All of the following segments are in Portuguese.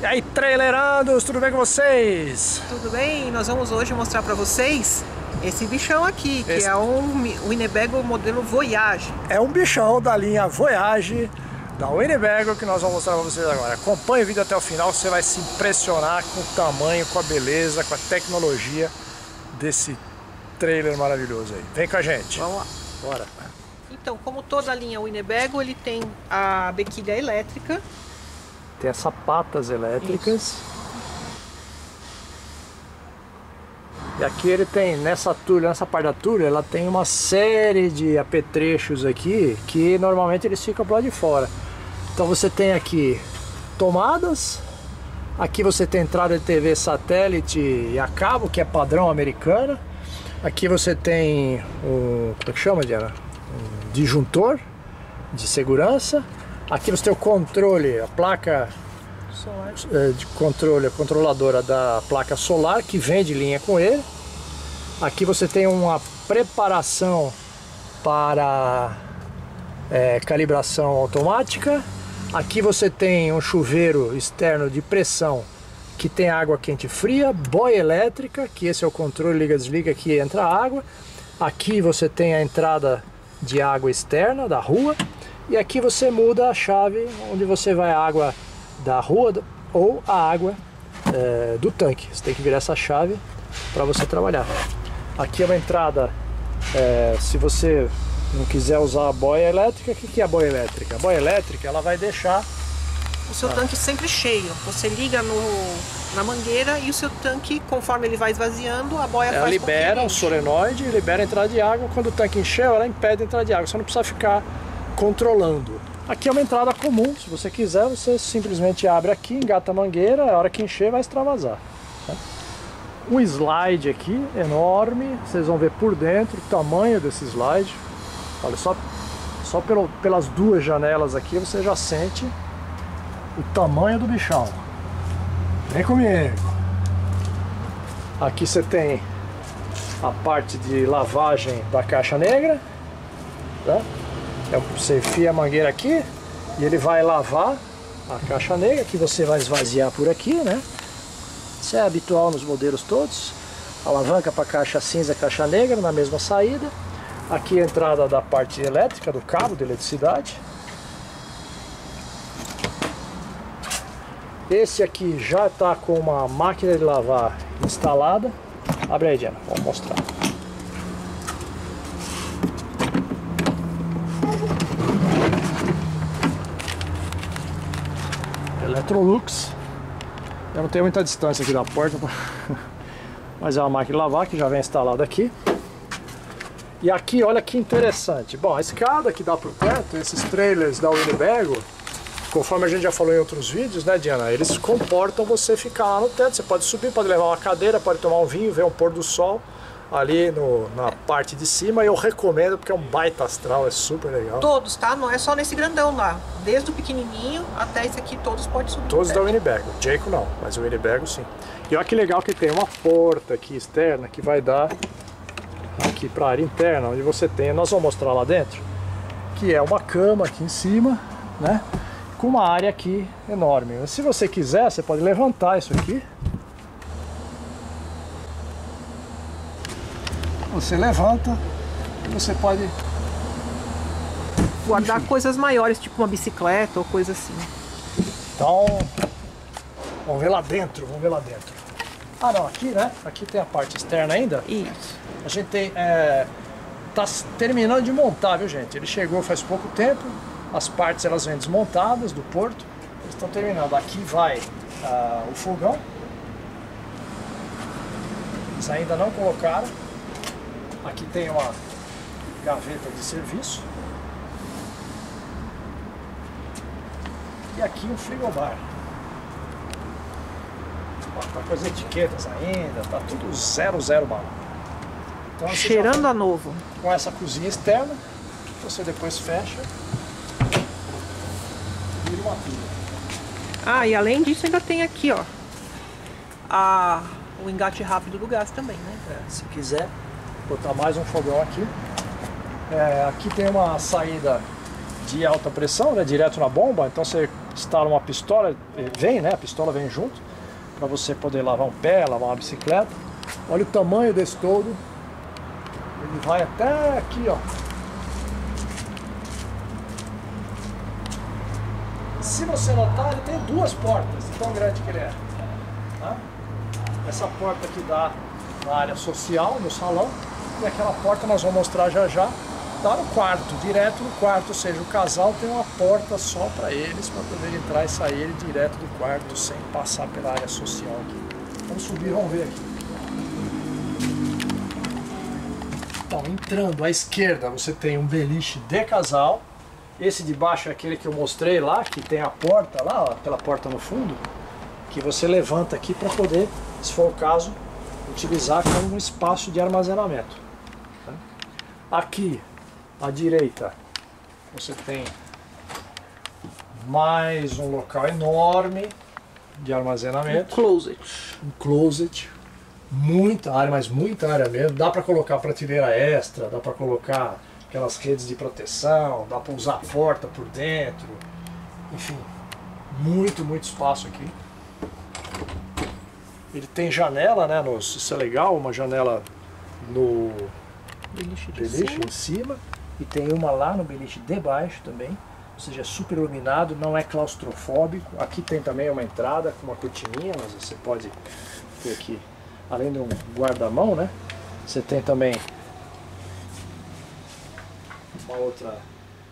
E aí, trailerandos, tudo bem com vocês? Tudo bem? Nós vamos hoje mostrar para vocês esse bichão aqui, que Esse- é um Winnebago modelo Voyage. É um bichão da linha Voyage da Winnebago que nós vamos mostrar para vocês agora. Acompanhe o vídeo até o final, você vai se impressionar com o tamanho, com a beleza, com a tecnologia desse trailer maravilhoso aí. Vem com a gente. Vamos lá. Bora. Então, como toda a linha Winnebago, ele tem a bequilha elétrica. Tem as sapatas elétricas. E aqui ele tem, nessa tulha, nessa parte da tulha, ela tem uma série de apetrechos aqui que normalmente eles ficam pro lado de fora. Então você tem aqui tomadas, aqui você tem entrada de TV satélite e a cabo, que é padrão americana. Aqui você tem o. Como é que chama, Diana? Um disjuntor de segurança. Aqui você tem o controle, a placa Solar. eh, de controle, a controladora da placa solar que vem de linha com ele. Aqui você tem uma preparação para eh, calibração automática. Aqui você tem um chuveiro externo de pressão que tem água quente e fria, boia elétrica, que esse é o controle liga-desliga que entra água. Aqui você tem a entrada de água externa da rua e aqui você muda a chave onde você vai a água da rua ou a água eh, do tanque. Você tem que virar essa chave para você trabalhar. Aqui é uma entrada, eh, se você não quiser usar a boia elétrica, o que, que é a boia elétrica? A boia elétrica ela vai deixar O seu tanque sempre cheio. Você liga no, na mangueira e o seu tanque, conforme ele vai esvaziando, a boia Ela libera o solenoide, libera a entrada de água. Quando o tanque encheu, ela impede a entrada de água. Você não precisa ficar controlando. Aqui é uma entrada comum. Se você quiser, você simplesmente abre aqui, engata a mangueira. A hora que encher, vai extravasar. tá? Um slide aqui enorme. Vocês vão ver por dentro o tamanho desse slide. Olha só, só pelo, pelas duas janelas aqui você já sente o tamanho do bichão. Vem comigo. Aqui você tem a parte de lavagem da caixa negra. Tá? É, Você enfia a mangueira aqui e ele vai lavar a caixa negra, que você vai esvaziar por aqui, né? Isso é habitual nos modelos todos. Alavanca para caixa cinza, caixa negra na mesma saída. Aqui a entrada da parte elétrica, do cabo de eletricidade. Esse aqui já está com uma máquina de lavar instalada. Abre aí, Diana, vou mostrar. Electrolux. Eu não tenho muita distância aqui da porta, mas é uma máquina de lavar que já vem instalada aqui. E aqui, olha que interessante. Bom, a escada que dá para o teto, esses trailers da Winnebago, conforme a gente já falou em outros vídeos, né, Diana? Eles comportam você ficar lá no teto. Você pode subir, pode levar uma cadeira, pode tomar um vinho, ver um pôr do sol ali no, na parte de cima. Eu recomendo porque é um baita astral, é super legal. Todos, tá? Não é só nesse grandão lá. Desde o pequenininho até esse aqui, todos podem subir. Todos da. Winnebago, Jayco não, mas o Winnebago sim. E olha que legal que tem uma porta aqui externa que vai dar aqui para a área interna, onde você tem, nós vamos mostrar lá dentro, que é uma cama aqui em cima, né? Com uma área aqui enorme. Se você quiser, você pode levantar isso aqui. Você levanta e você pode Guardar coisas maiores, tipo uma bicicleta ou coisa assim. Então, vamos ver lá dentro, vamos ver lá dentro. Ah não, aqui né? Aqui tem a parte externa ainda. Isso. A gente tem, é, tá terminando de montar, viu gente? Ele chegou faz pouco tempo, as partes elas vêm desmontadas do porto, eles estão terminando. Aqui vai ah, o fogão, eles ainda não colocaram. Aqui tem uma gaveta de serviço. E aqui um frigobar. Tá com as etiquetas ainda, tá tudo zero, zero bala. Então, Cheirando a novo. com essa cozinha externa, você depois fecha e vira uma pia. Ah, e além disso ainda tem aqui, ó. A, o engate rápido do gás também, né? É, se quiser botar mais um fogão aqui. É, aqui tem uma saída de alta pressão, né, direto na bomba, então você instala uma pistola, eh, vem, né? A pistola vem junto, para você poder lavar um pé, lavar uma bicicleta. Olha o tamanho desse todo. Ele vai até aqui, ó. Se você notar, ele tem duas portas, tão grande que ele é. Tá? Essa porta aqui dá na área social, no salão, e aquela porta nós vamos mostrar já já, dá no quarto, direto no quarto, ou seja, o casal tem uma porta só para eles, para poder entrar e sair direto do quarto, sem passar pela área social aqui. Vamos subir, vamos ver aqui. Então, entrando à esquerda, você tem um beliche de casal. Esse de baixo é aquele que eu mostrei lá, que tem a porta lá, ó, aquela porta no fundo, que você levanta aqui para poder, se for o caso, utilizar como um espaço de armazenamento. Aqui, à direita, você tem mais um local enorme de armazenamento. Um closet. Um closet. Muita área, mas muita área mesmo. Dá para colocar prateleira extra, dá para colocar aquelas redes de proteção, dá para usar a porta por dentro. Enfim, muito, muito espaço aqui. Ele tem janela, né? No, isso é legal, uma janela no Beliche de beliche cima. em cima e tem uma lá no beliche de baixo também. Ou seja, é super iluminado, não é claustrofóbico. Aqui tem também uma entrada com uma cortininha, mas você pode ter aqui, além de um guarda-mão, né? Você tem também uma outra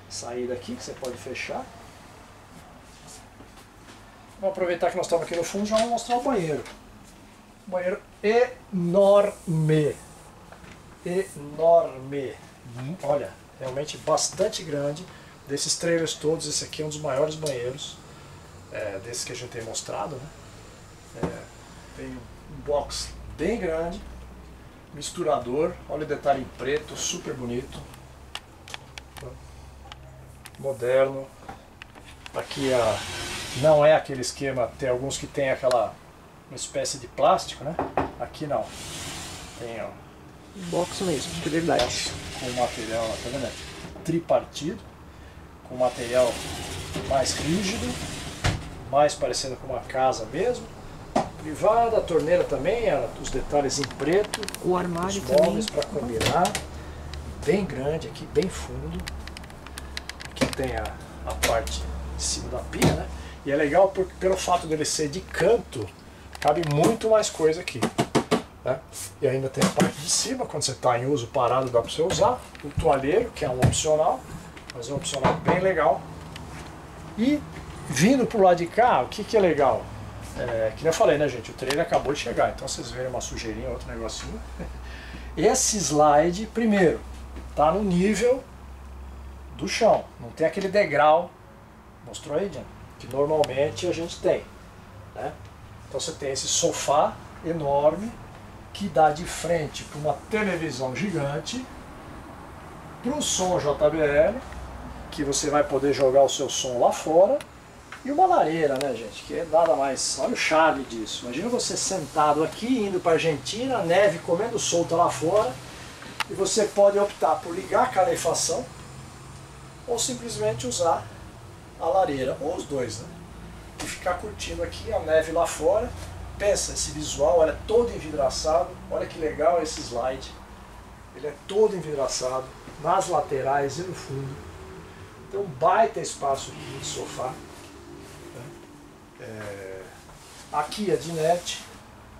saída aqui que você pode fechar. Vamos aproveitar que nós estamos aqui no fundo e já vamos mostrar o banheiro. Banheiro enorme. Enorme. Olha, realmente bastante grande. Desses trailers todos, esse aqui é um dos maiores banheiros é, desses que a gente tem mostrado. Né? É, tem um box bem grande, misturador, olha o detalhe em preto, super bonito. Moderno. Aqui a, não é aquele esquema, tem alguns que tem aquela uma espécie de plástico, né? Aqui não. Tem ó, Box mesmo, de verdade. com material, tá vendo? aí? Tripartido, com material mais rígido, mais parecendo com uma casa mesmo. Privada, a torneira também, os detalhes em preto, O os armário também. móveis para combinar. Bem grande aqui, bem fundo. Aqui tem a, a parte de cima da pia, né? E é legal porque pelo fato dele ser de canto, cabe muito mais coisa aqui. Né? E ainda tem a parte de cima, quando você está em uso parado dá para você usar. O toalheiro, que é um opcional, mas é um opcional bem legal. E vindo pro lado de cá, o que, que é legal? É, que nem eu falei, né, gente? O trailer acabou de chegar, então vocês verem uma sujeirinha, outro negocinho. Esse slide, primeiro, tá no nível do chão, não tem aquele degrau, mostrou aí, Jan? Que normalmente a gente tem. Né? Então você tem esse sofá enorme que dá de frente para uma televisão gigante, para o som JBL, que você vai poder jogar o seu som lá fora, e uma lareira, né, gente? Que é nada mais. Olha o charme disso. Imagina você sentado aqui, indo para Argentina, neve comendo solta lá fora, e você pode optar por ligar a calefação ou simplesmente usar a lareira, ou os dois, né? E ficar curtindo aqui a neve lá fora. Pensa esse visual, olha todo envidraçado, olha que legal esse slide. Ele é todo envidraçado, nas laterais e no fundo. Um baita espaço de sofá. né? É, Aqui a dinette,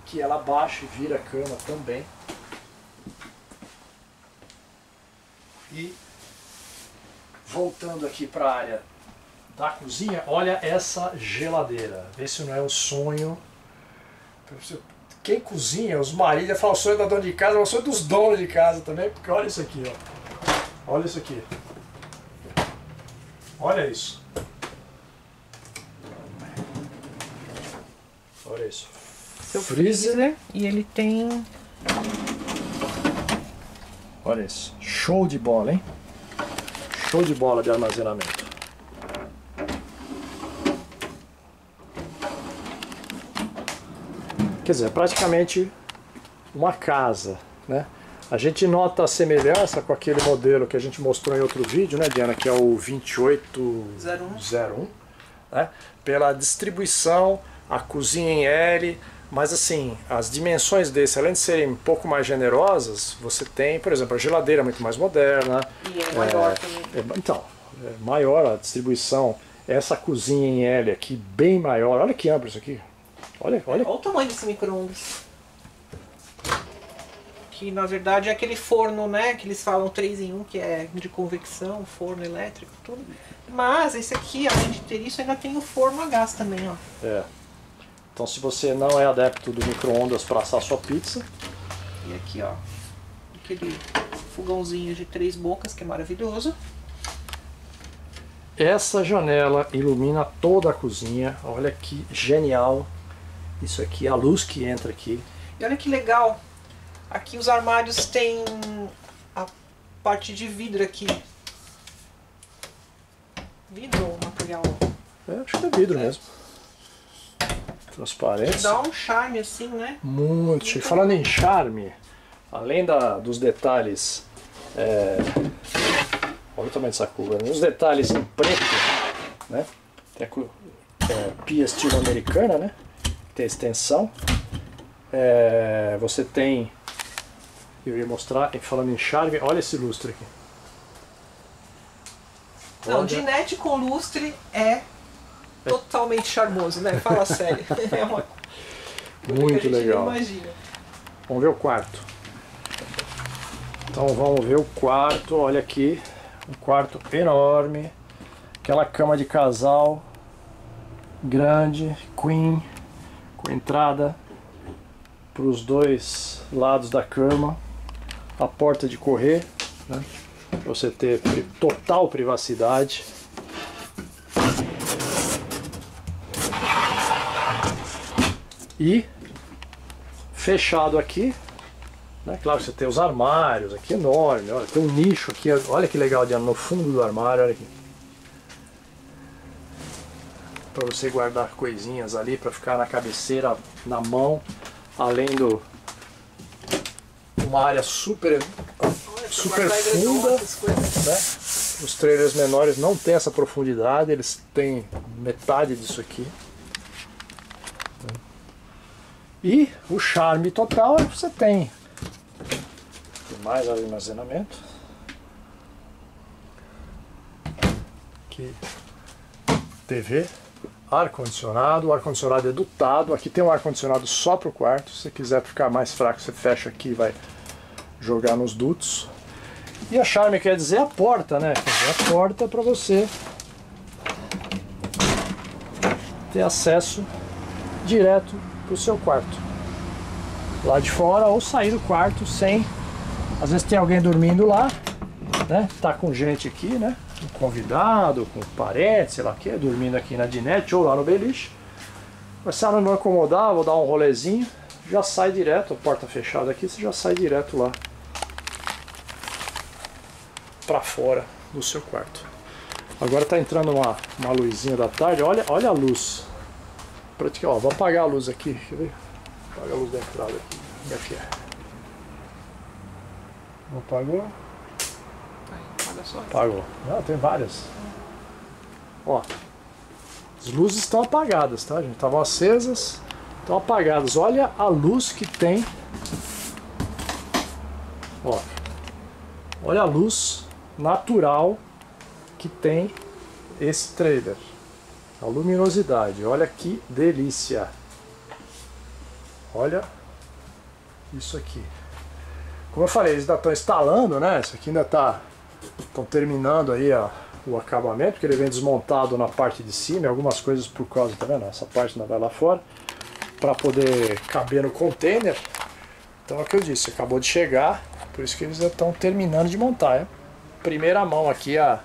que ela baixa e vira cama também. E voltando aqui para a área da cozinha, olha essa geladeira. Vê se não é um sonho. Quem cozinha, os maridos, falam sonho da dona de casa, mas o sonho dos donos de casa também, porque olha isso aqui, ó. Olha isso aqui. Olha isso. Olha isso. Seu Freezer. freezer. E ele tem Olha isso. Show de bola, hein? Show de bola de armazenamento. Quer dizer, é praticamente uma casa, né? A gente nota a semelhança com aquele modelo que a gente mostrou em outro vídeo, né, Diana? Que é o 2801. 01. né? pela distribuição, a cozinha em L, mas assim, as dimensões desse, além de serem um pouco mais generosas, você tem, por exemplo, a geladeira muito mais moderna. E é maior também. é- então, é maior a distribuição. Essa cozinha em L aqui, bem maior. Olha que amplo isso aqui. Olha, olha. Olha o tamanho desse micro-ondas. Que na verdade é aquele forno, né? Que eles falam 3 em 1, que é de convecção, forno elétrico, tudo. Mas esse aqui, além de ter isso, ainda tem o forno a gás também, ó. É. Então, se você não é adepto do micro-ondas para assar sua pizza, E aqui, ó, aquele fogãozinho de três bocas, que é maravilhoso. essa janela ilumina toda a cozinha. Olha que genial. Isso aqui, a luz que entra aqui. E olha que legal, aqui os armários têm a parte de vidro aqui. Vidro ou material? É, acho que é vidro mesmo. Transparente. Dá um charme assim, né? Muito chique. Falando em charme, além da, dos detalhes. É... Olha o tamanho dessa curva. né? Os detalhes em preto, né? Tem a é, pia estilo americana, né? Tem extensão. É, você tem. Eu ia mostrar, e falando em charme, olha esse lustre aqui. Não, Olha. dinete com lustre é totalmente charmoso, né? Fala sério. É uma Muito legal. não imagina. Vamos ver o quarto. Então vamos ver o quarto. Olha aqui, um quarto enorme. Aquela cama de casal grande, queen, com entrada para os dois lados da cama. A porta de correr, né? Pra você ter total privacidade. E fechado aqui, né? Claro que você tem os armários aqui enorme, olha, tem um nicho aqui, olha que legal no fundo do armário, olha aqui. Para você guardar coisinhas ali, para ficar na cabeceira, na mão, além do uma área super Super funda. né? Os trailers menores não têm essa profundidade, eles têm metade disso aqui. E o charme total é que você tem. Tem mais armazenamento. Aqui, TV, ar-condicionado. O ar-condicionado é dutado. Aqui tem um ar-condicionado só para o quarto. Se quiser ficar mais fraco, você fecha aqui e vai jogar nos dutos. E a charme quer dizer a porta, né? Quer dizer, a porta para você ter acesso direto para o seu quarto. Lá de fora ou sair do quarto sem. Às vezes tem alguém dormindo lá, né? Tá com gente aqui, né? Um convidado, com parente, sei lá o que, dormindo aqui na dinete ou lá no beliche. Mas se ela não acomodar, vou dar um rolezinho, já sai direto, porta fechada aqui, você já sai direto lá para fora do seu quarto. Agora tá entrando uma, uma luzinha da tarde, olha, olha a luz. Ó, vou apagar a luz aqui, quer ver? Apaga a luz da entrada aqui. Como é é? Apagou? Só. Apagou. Não, tem várias. Ó. As luzes estão apagadas, tá, gente? Estavam acesas, estão apagadas. Olha a luz que tem. Ó. Olha a luz natural que tem esse trailer. A luminosidade. Olha que delícia. Olha isso aqui. Como eu falei, eles ainda estão instalando, né? Isso aqui ainda está estão terminando aí a- o acabamento, porque ele vem desmontado na parte de cima, algumas coisas por causa, tá vendo? Essa parte ainda vai lá fora, para poder caber no container. Então é o que eu disse, acabou de chegar, por isso que eles já estão terminando de montar. É? Primeira mão aqui, a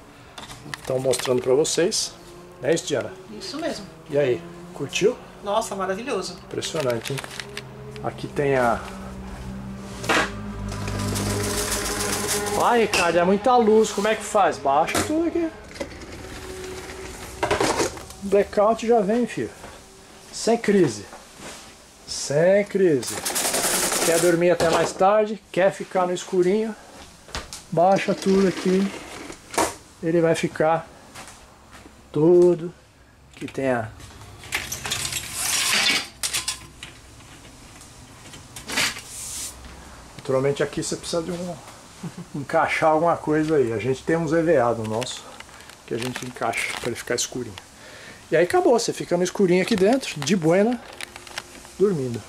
estão mostrando para vocês. Não é isso, Diana? Isso mesmo. E aí, curtiu? Nossa, maravilhoso. Impressionante, hein? Aqui tem a. Ai, Ricardo, é muita luz, como é que faz? Baixa tudo aqui. Blackout já vem, filho. Sem crise. Sem crise. Quer dormir até mais tarde? Quer ficar no escurinho? Baixa tudo aqui. Ele vai ficar tudo que tenha Naturalmente aqui você precisa de um encaixar alguma coisa aí. A gente tem uns EVA no nosso que a gente encaixa para ele ficar escurinho. E aí acabou, você fica no escurinho aqui dentro, de buena, dormindo.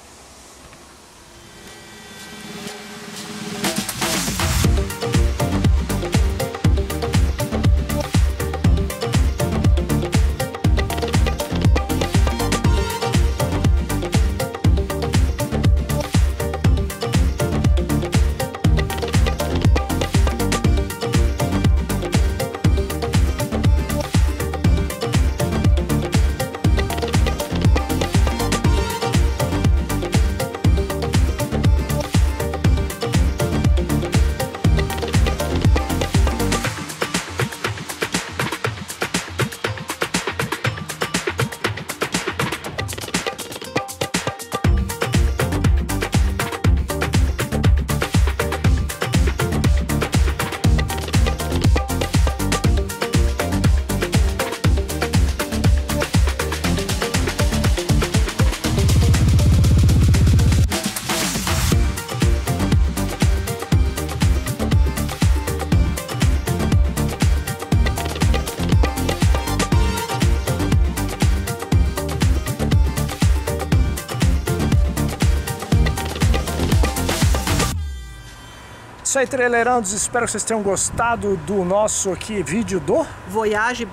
Isso aí, trailerandos. Espero que vocês tenham gostado do nosso aqui vídeo do Voyage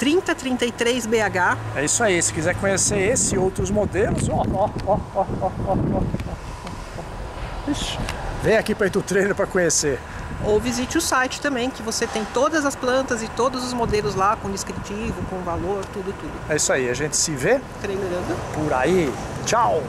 3033 BH. É isso aí. Se quiser conhecer esse e outros modelos, ó, ó, ó, ó, ó, ó, ó. Ixi, vem aqui para o trailer para conhecer. Ou visite o site também, que você tem todas as plantas e todos os modelos lá, com descritivo, com valor, tudo, tudo. É isso aí. A gente se vê Trailerando. por aí. Tchau!